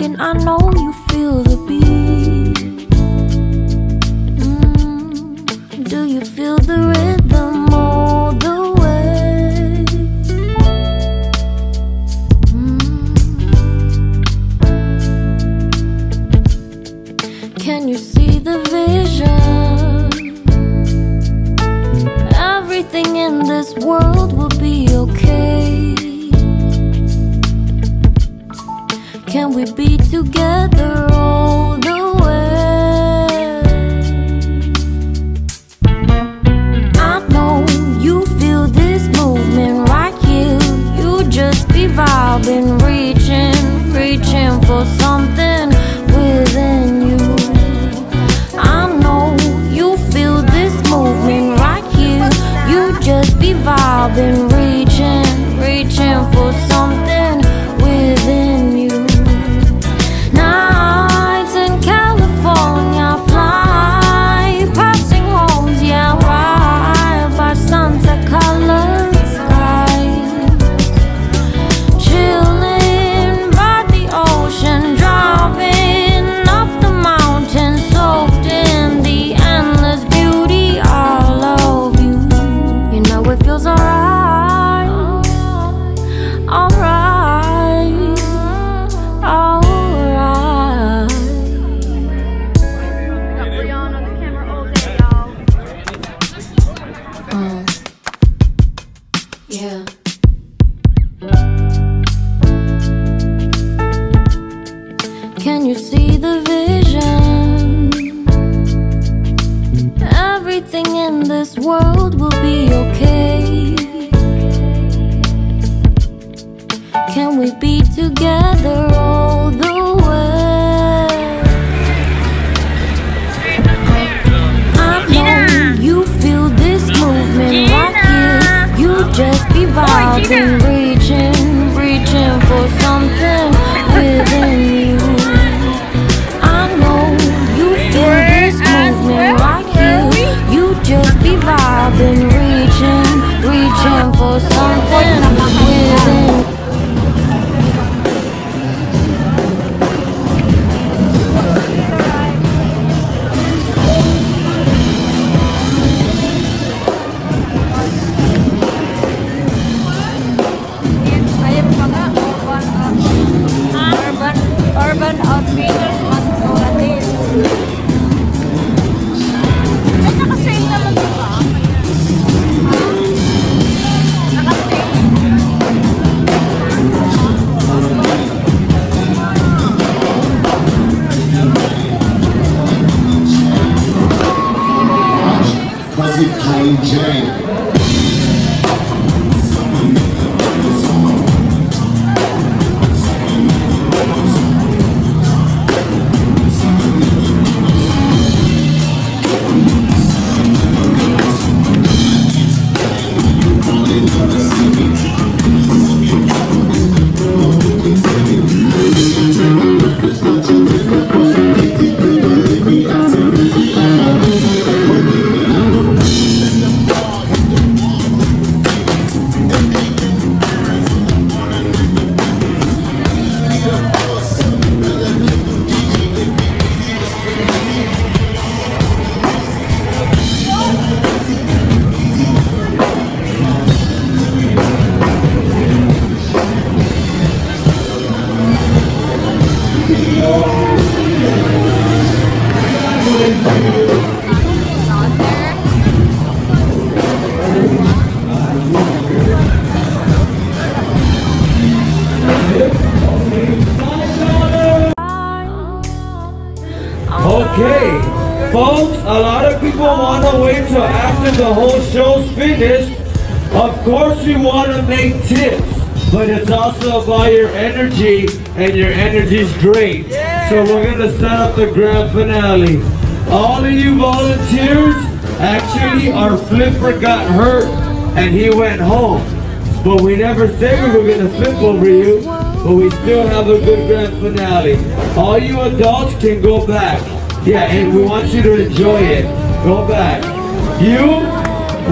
talking, I know you feel the beat. Mm, do you feel the rhythm all the way? Mm. Can you see the vision? Everything in this world will be okay. Can we be together all the way? I know you feel this movement right here. You just be vibing, reaching, reaching for it feels alright, alright, alright. Uh, yeah. Can you see the vision? Everything in this world will be vibing, urban outfitters Plain Jane. Till after the whole show's finished. Of course, we want to make tips, but it's also about your energy, and your energy's great. So we're going to set up the grand finale. All of you volunteers, actually, our flipper got hurt, and he went home. But we never said we were going to flip over you, but we still have a good grand finale. All you adults can go back. Yeah, and we want you to enjoy it. Go back. You,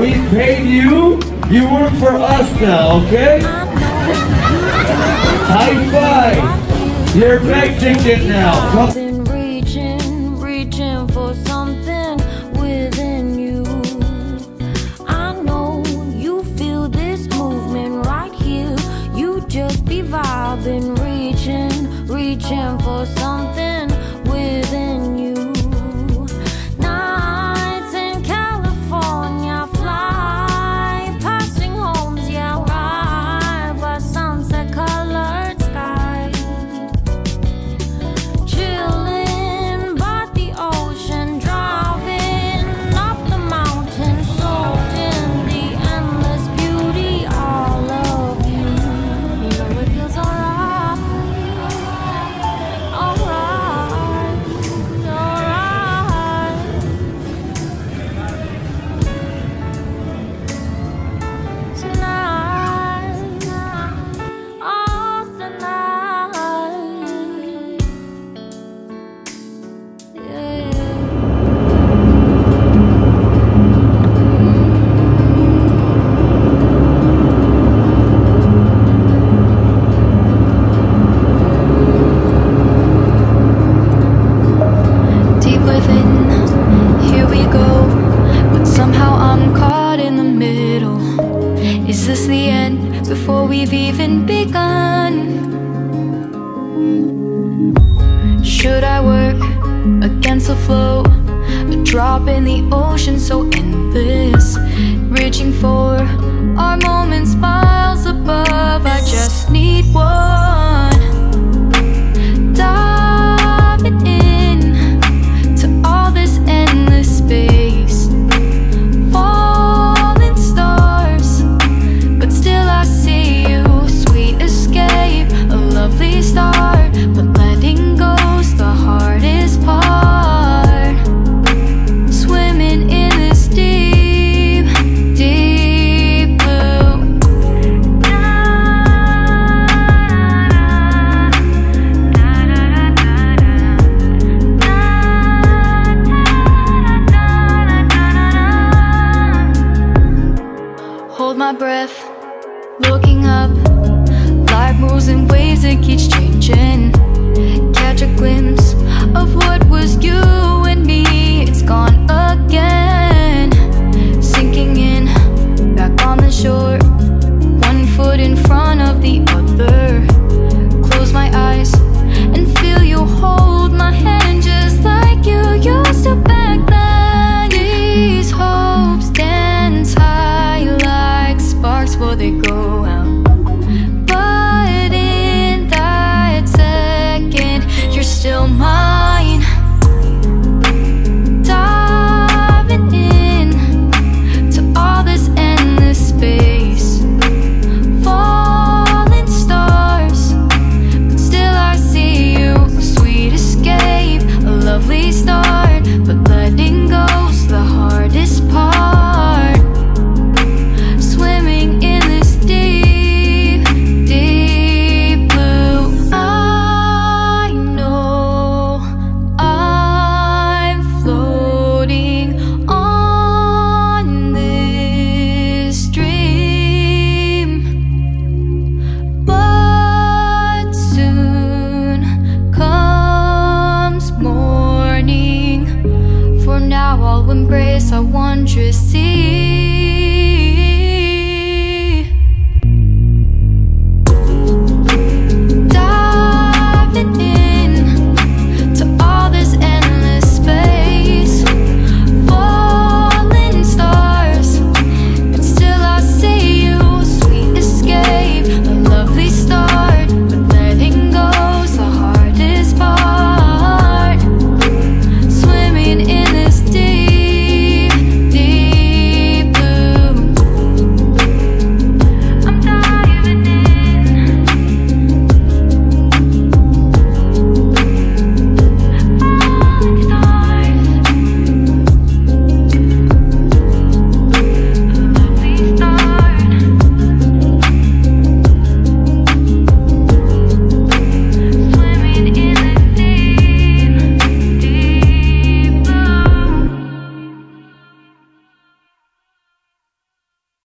we paid you, you work for us now, okay? High five! You're back ticket now. Come afloat A drop in the ocean so endless. Reaching for our moments miles above. I just need one